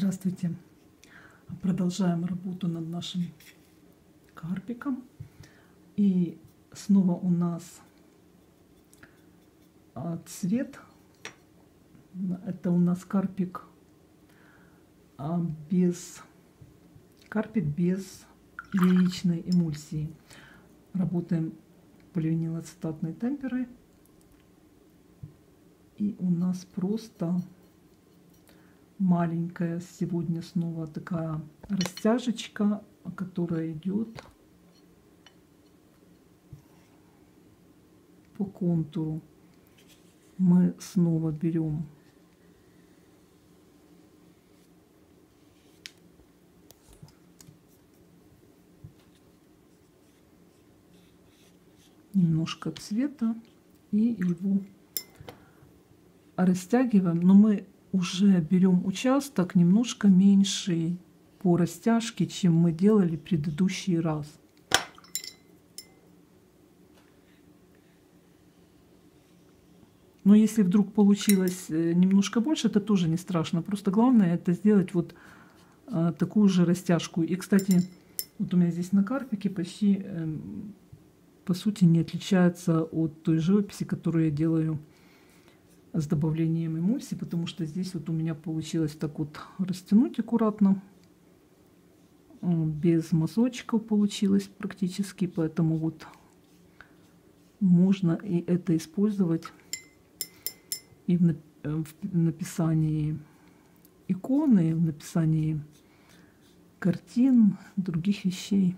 Здравствуйте! Продолжаем работу над нашим карпиком. И снова у нас а, цвет. Это у нас карпик а, без карпик без яичной эмульсии. Работаем поливинилацетатной темперой. И у нас просто маленькая сегодня снова такая растяжечка, которая идет по контуру. Мы снова берем немножко цвета и его растягиваем. Но мы уже берем участок немножко меньший по растяжке, чем мы делали предыдущий раз. Но если вдруг получилось э, немножко больше, это тоже не страшно. Просто главное это сделать вот а, такую же растяжку. И, кстати, вот у меня здесь на карпике почти, э, по сути, не отличается от той живописи, которую я делаю с добавлением эмульсии, потому что здесь вот у меня получилось так вот растянуть аккуратно. Без мазочков получилось практически, поэтому вот можно и это использовать и в написании иконы, в написании картин, других вещей.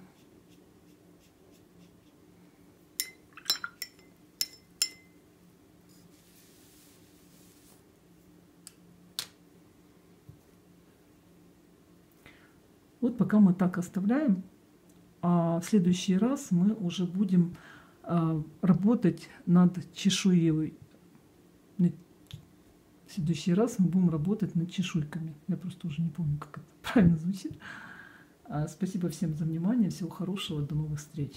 Вот пока мы так оставляем, а в следующий раз мы уже будем а, работать над чешуей. В следующий раз мы будем работать над чешуйками. Я просто уже не помню, как это правильно звучит. А, спасибо всем за внимание. Всего хорошего. До новых встреч.